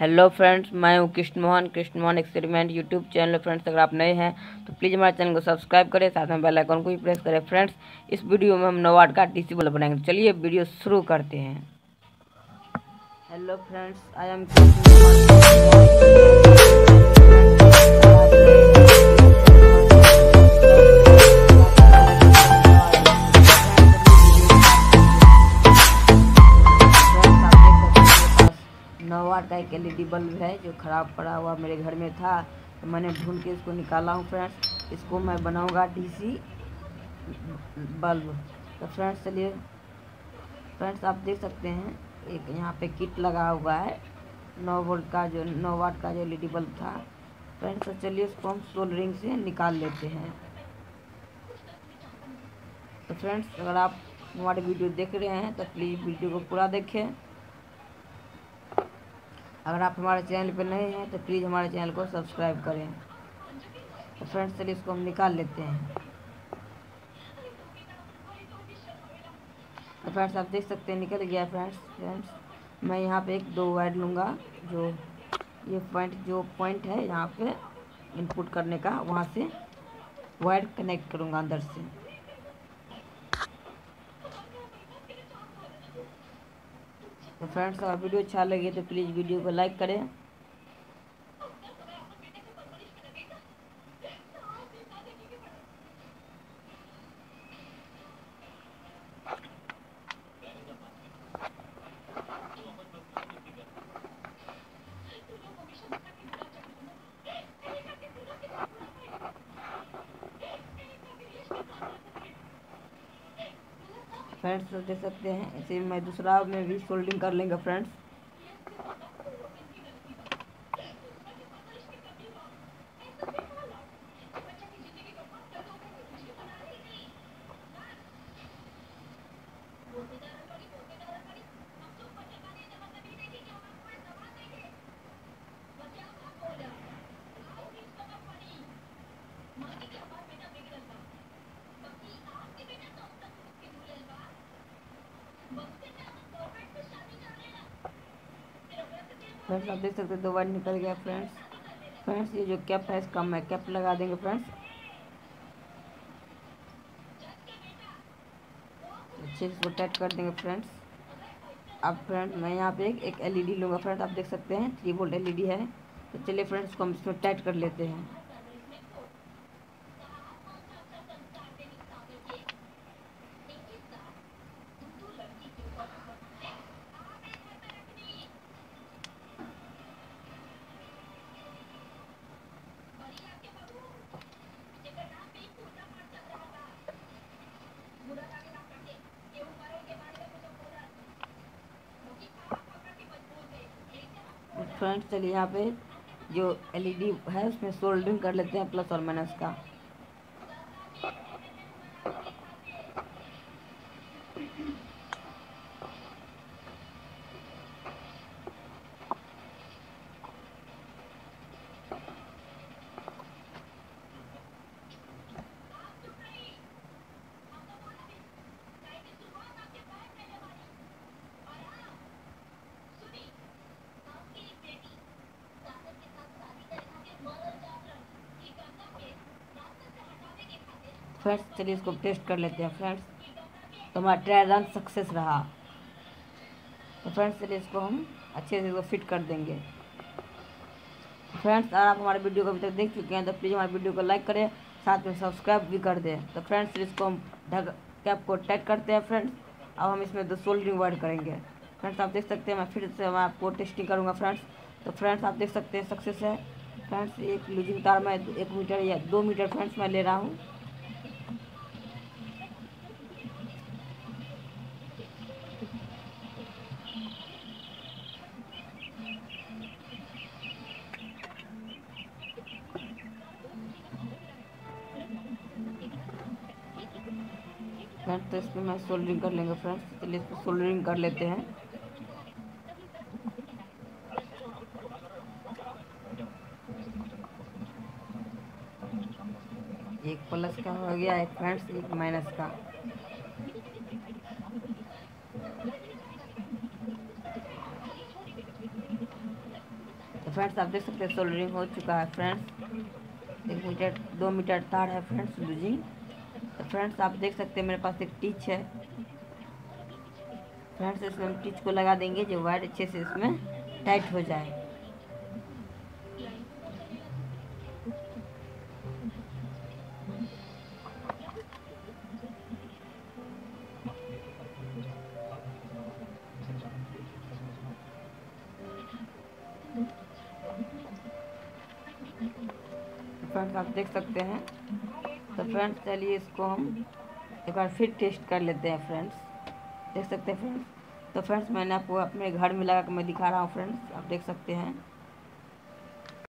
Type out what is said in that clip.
Hello friends मैं हूँ Krishna Mohan Krishna Mohan experiment YouTube channel friends अगर आप नए हैं तो प्लीज़ हमारे चैनल को सब्सक्राइब करें, साथ में बेल आइकन को भी प्रेस करें। फ्रेंड्स इस वीडियो में हम नोवाट का डीसी सी बनाएँगे। चलिए वीडियो शुरू करते हैं। Hello friends I am LED bulb है, जो ख़राब पड़ा हुआ मेरे घर में था। तो मैंने ढूंढ के इसको निकाला हूँ, फ्रेंड्स। इसको मैं बनाऊँगा डीसी बल्ब। तो फ्रेंड्स, चलिए। फ्रेंड्स, आप देख सकते हैं, एक यहाँ पे किट लगा हुआ है। नौ वोल्ट का जो, नौ वाट का जो एलईडी बल्ब था। फ्रेंड्स तो चलिए इसको हम सोल्डरिंग से निकाल लेते हैं। तो फ्रेंड्स, अगर आप हमारे वीडियो देख रहे हैं तो प्लीज़ वीडियो को पूरा देखें। अगर आप हमारे चैनल पर नए हैं तो प्लीज़ हमारे चैनल को सब्सक्राइब करें। तो फ्रेंड्स, चलिए इसको हम निकाल लेते हैं। तो फ्रेंड्स, आप देख सकते हैं, निकल गया फ्रेंड्स फ्रेंड्स। मैं यहाँ पे एक दो वायर लूँगा, जो ये पॉइंट, जो पॉइंट है यहाँ पे इनपुट करने का, वहाँ से वायर कनेक्ट करूँगा अंदर से। तो फ्रेंड्स अगर वीडियो अच्छा लगे तो प्लीज़ वीडियो को लाइक करें। फ्रेंड्स देख सकते हैं। इसे मैं दूसरा में भी सोल्डिंग कर लेंगे फ्रेंड्स फ्रेंड्स आप देख सकते हैं दो बार निकल गया फ्रेंड्स। फ्रेंड्स ये जो कैप है इसका मैं कैप लगा देंगे फ्रेंड्स। अच्छे से इसको टाइट कर देंगे फ्रेंड्स। अब फ्रेंड्स मैं यहाँ पे एक, एलईडी एलईडी लूँगा फ्रेंड्स आप देख सकते हैं थ्री वोल्ट एलईडी है। तो चलिए फ्रेंड्स को हम इसमें टाइट कर लेते हैं। फ्रेंड्स चलिए यहाँ पे जो एलईडी है, उसमें सोल्डरिंग कर लेते हैं, प्लस और माइनस का। फ्रेंड्स, चलिए इसको टेस्ट कर लेते हैं फ्रेंड्स। तो हमारा ट्रायल रन सक्सेस रहा। तो फ्रेंड्स, चलिए इसको हम अच्छे से इसको फिट कर देंगे। फ्रेंड्स, अगर आप हमारे वीडियो को अभी तक देख चुके हैं तो प्लीज़ हमारे वीडियो को लाइक करें, साथ में सब्सक्राइब भी कर दें। तो फ्रेंड्स इसको हम ढक कैप को टाइट करते हैं फ्रेंड्स। अब हम इसमें दो सोल्डरिंग वर्ड करेंगे। फ्रेंड्स, आप देख सकते हैं, मैं फिर से मैं आपको टेस्टिंग करूँगा फ्रेंड्स। तो फ्रेंड्स, आप देख सकते हैं सक्सेस है। फ्रेंड्स, एक लूजिंग तार मैं एक मीटर या दो मीटर फ्रेंड्स, मैं ले रहा हूँ। फ्रेंड्स तो इस पर मैं सोल्डरिंग कर लेंगे फ्रेंड्स। चलिए इसको सोल्डरिंग कर लेते हैं। एक प्लस का हो गया, एक फ्रेंड्स एक माइनस का। तो फ्रेंड्स आप देख सकते हैं सोल्डरिंग हो चुका है फ्रेंड्स एक मीटर दो मीटर तार है फ्रेंड्स लूजिंग फ्रेंड्स आप देख सकते हैं, मेरे पास एक टीच है। फ्रेंड्स इसमें हम टीच को लगा देंगे जो वायर अच्छे से इसमें टाइट हो जाए। फ्रेंड्स आप देख सकते हैं। तो फ्रेंड्स, चलिए इसको हम एक बार फिर टेस्ट कर लेते हैं फ्रेंड्स। देख सकते हैं फ्रेंड्स? तो फ्रेंड्स, मैंने आपको अपने घर में लगा कर मैं दिखा रहा हूँ फ्रेंड्स, आप देख सकते हैं।